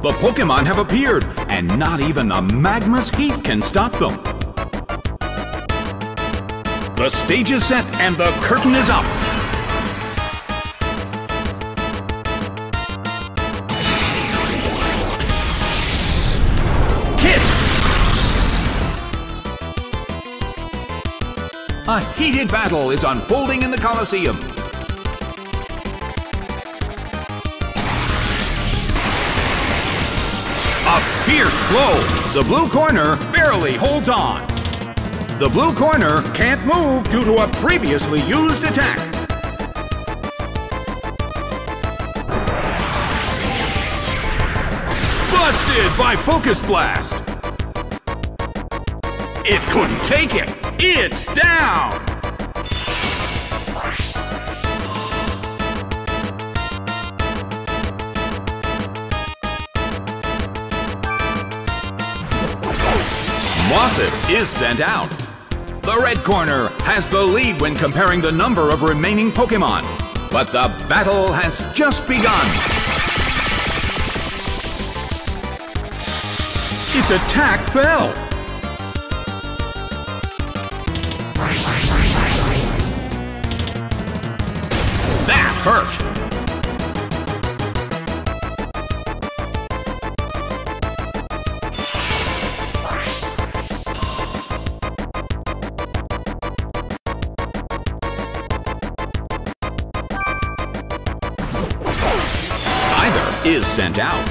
The Pokemon have appeared, and not even the magma's heat can stop them. The stage is set and the curtain is up. Hit! A heated battle is unfolding in the Colosseum. Fierce blow. The blue corner barely holds on. The blue corner can't move due to a previously used attack. Busted by Focus Blast. It couldn't take it. It's down. Mothim is sent out. The red corner has the lead when comparing the number of remaining Pokemon. But the battle has just begun. Its attack fell. That hurt. Sent out.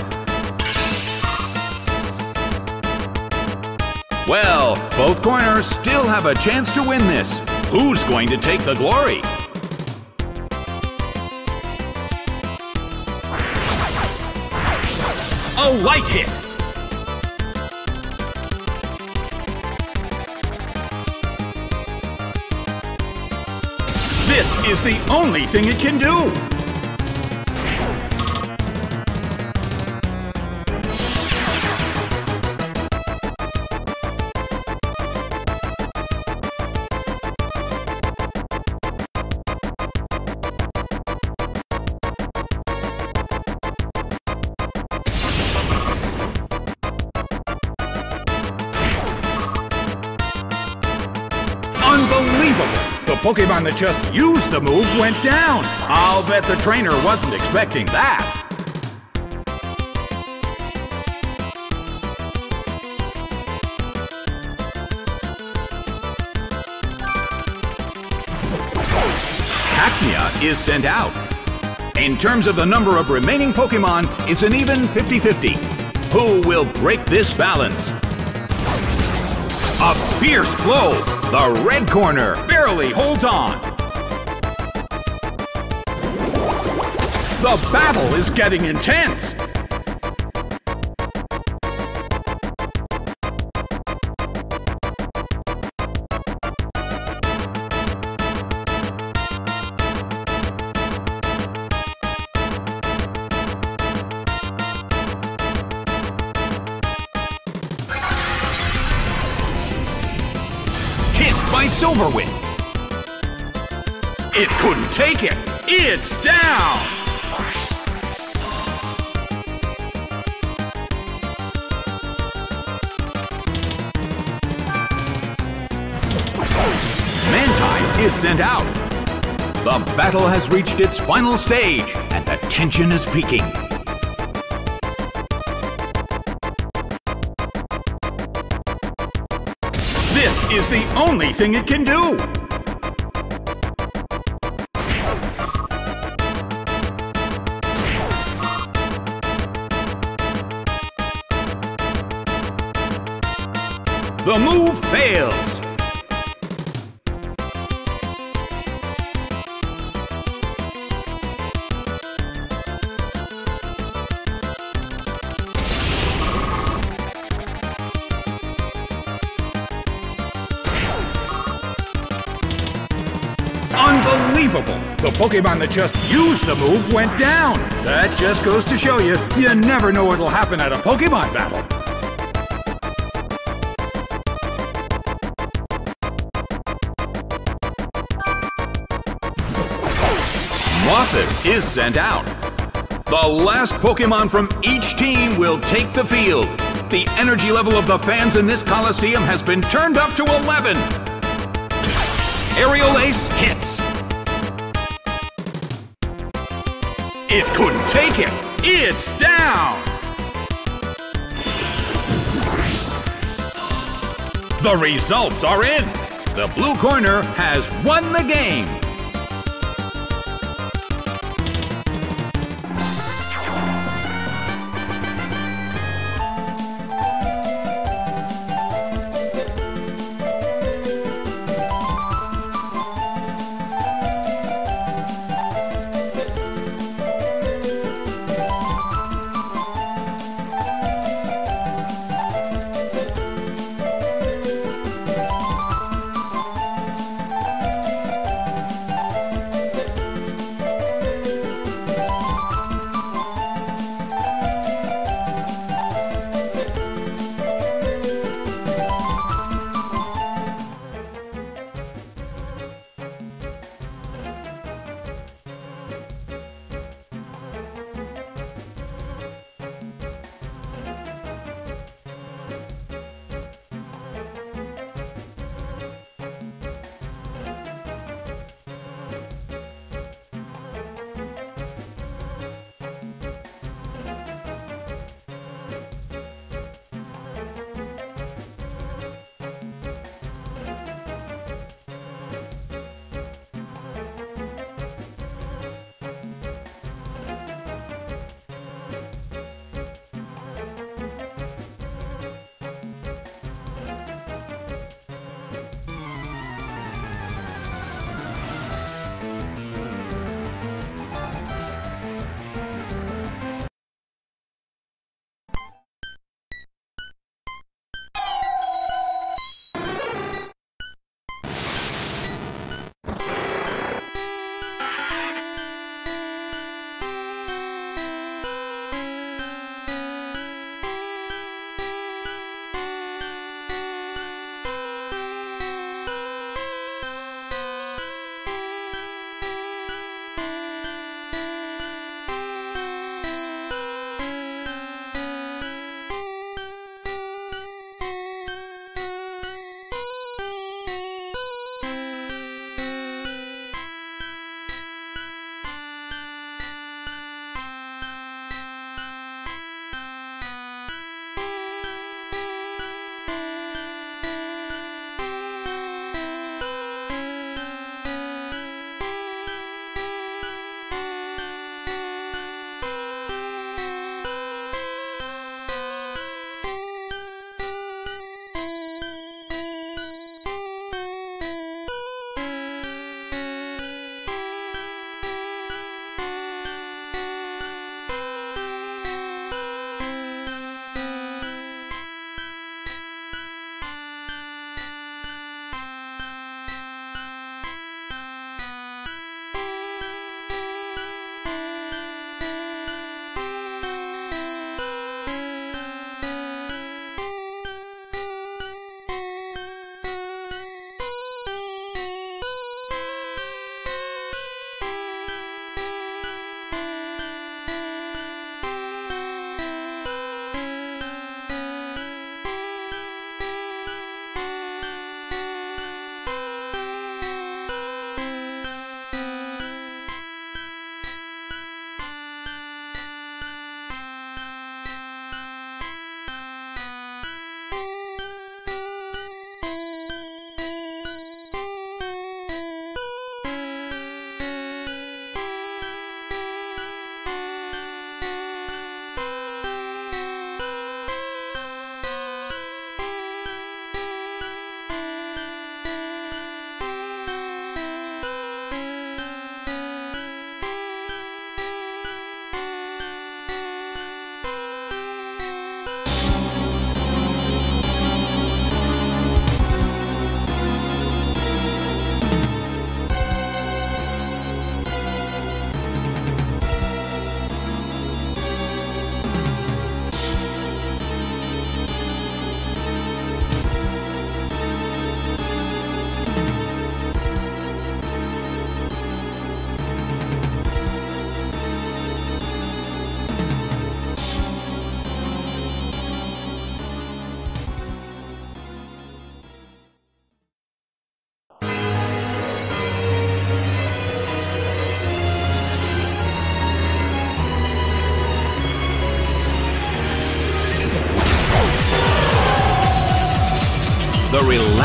Well, both corners still have a chance to win this. Who's going to take the glory? A light hit. This is the only thing it can do. Unbelievable! The Pokemon that just used the move went down. I'll bet the trainer wasn't expecting that. Cacnea is sent out. In terms of the number of remaining Pokemon, it's an even 50-50. Who will break this balance? A fierce blow. The red corner barely holds on. The battle is getting intense. It couldn't take it. It's down. Mantine is sent out. The battle has reached its final stage, and the tension is peaking. This is the only thing it can do. The move fails. Unbelievable! The Pokemon that just used the move went down. That just goes to show you, you never know what'll happen at a Pokemon battle. Is sent out. The last Pokemon from each team will take the field. The energy level of the fans in this Coliseum has been turned up to 11. Aerial Ace hits. It couldn't take it. It's down. The results are in. The blue corner has won the game.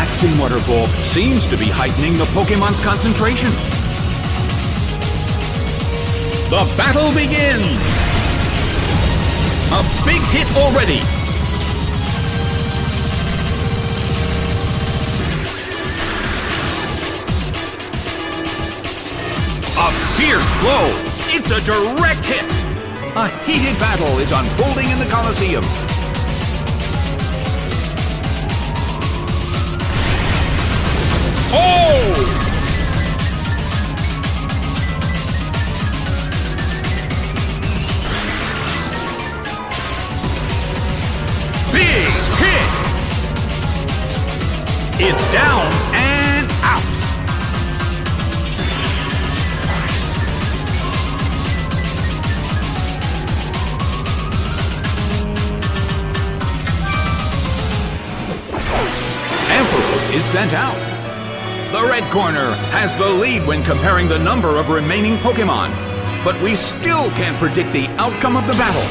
Relaxing waterfall seems to be heightening the Pokemon's concentration. The battle begins! A big hit already! A fierce blow! It's a direct hit! A heated battle is unfolding in the Colosseum. When comparing the number of remaining Pokemon, but we still can't predict the outcome of the battle.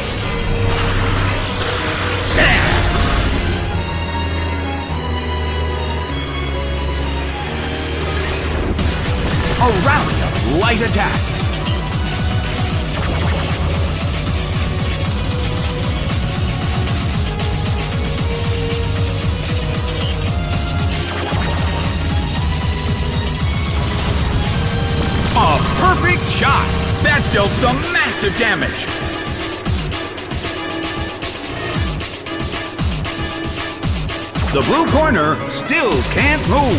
A of light attacks. A perfect shot! That dealt some massive damage! The blue corner still can't move.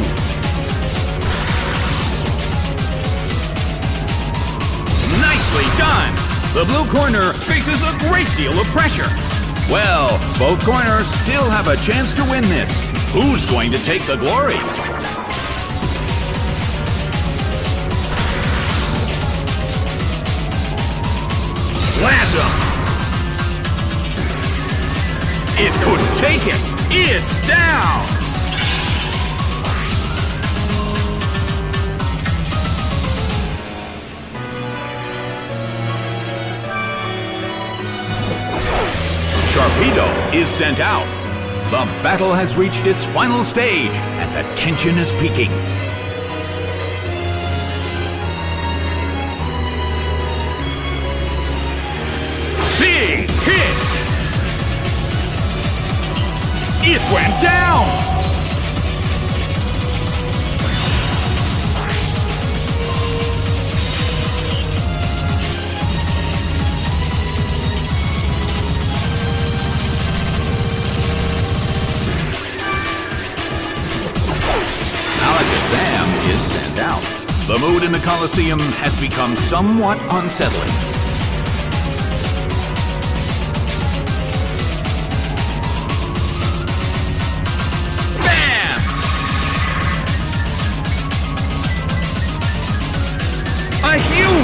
Nicely done! The blue corner faces a great deal of pressure. Well, both corners still have a chance to win this. Who's going to take the glory? It couldn't take it! It's down! Sharpedo is sent out. The battle has reached its final stage, and the tension is peaking. It went down! Alakazam is sent out. The mood in the Colosseum has become somewhat unsettling.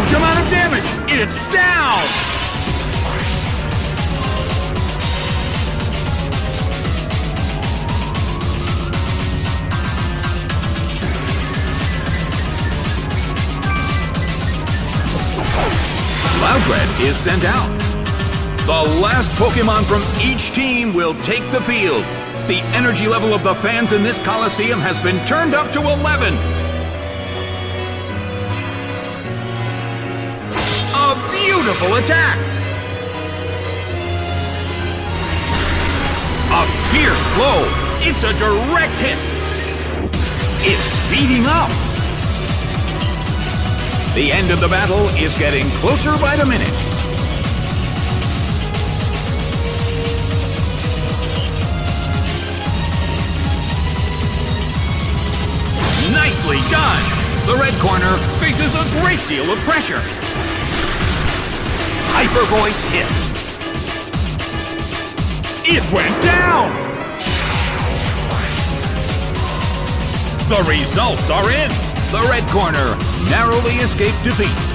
Huge amount of damage! It's down! Loudred is sent out. The last Pokemon from each team will take the field. The energy level of the fans in this Coliseum has been turned up to 11. Beautiful attack. A fierce blow. It's a direct hit. It's speeding up. The end of the battle is getting closer by the minute. Nicely done! The red corner faces a great deal of pressure. Hyper Voice hits. It went down! The results are in! The red corner narrowly escaped defeat.